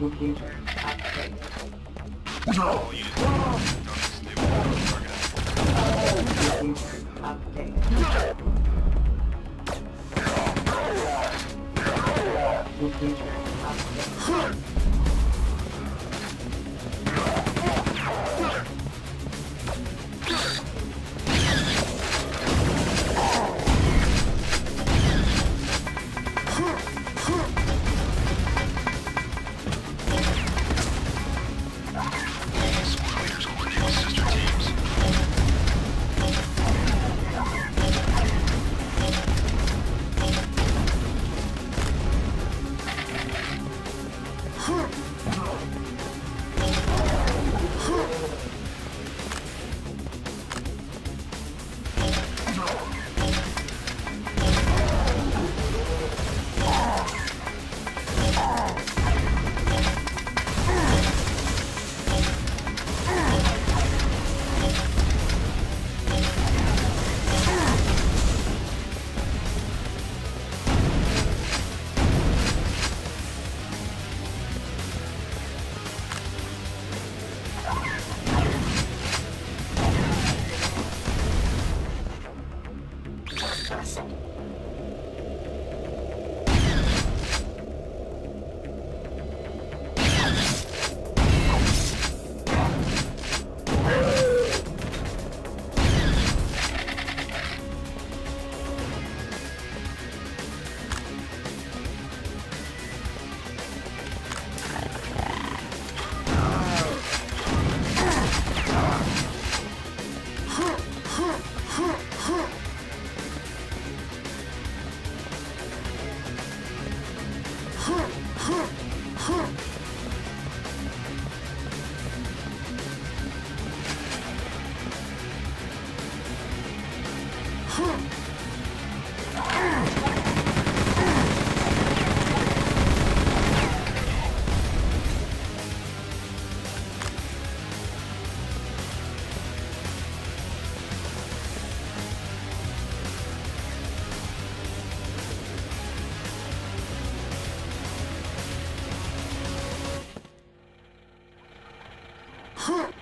Computer update. Computer します。Huh. 哼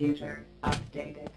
Computer updated.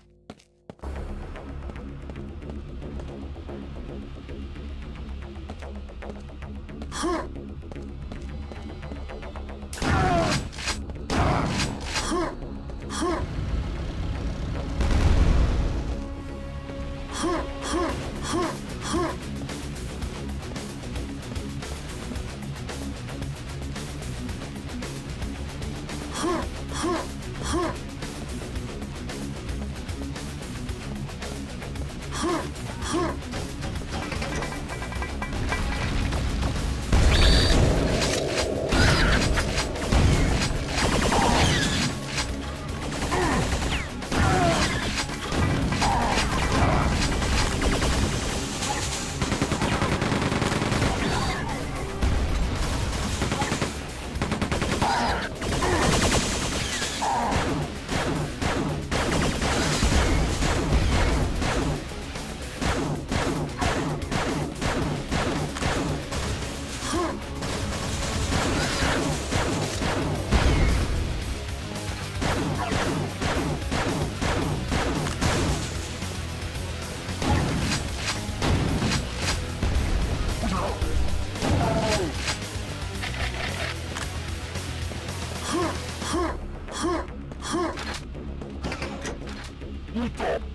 はっはっはっ。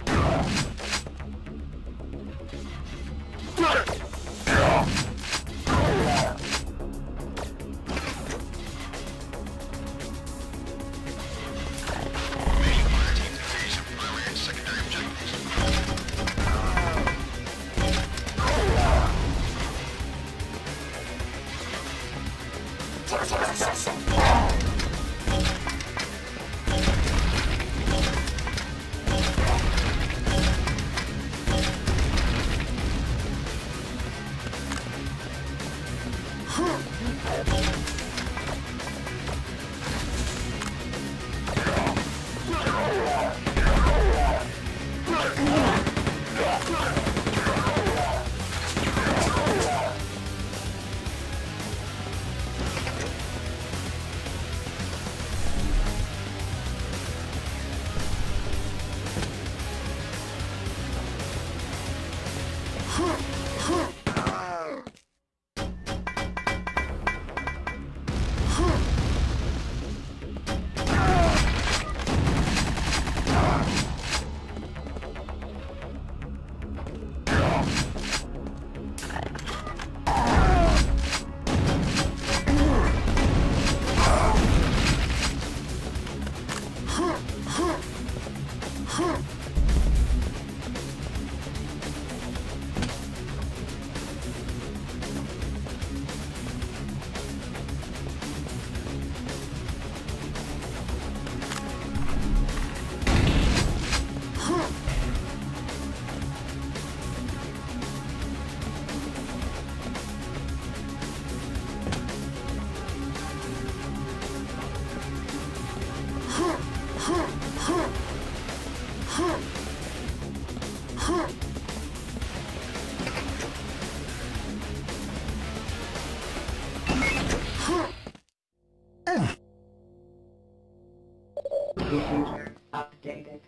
updated.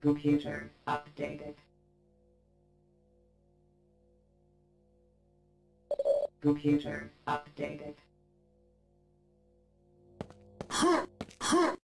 Computer updated. Computer updated.